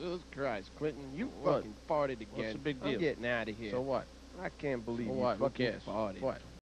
Jesus Christ, Clinton, you What? fucking farted again. What's the big deal? I'm getting out of here. So what? I can't believe So you what? Fucking farted. What?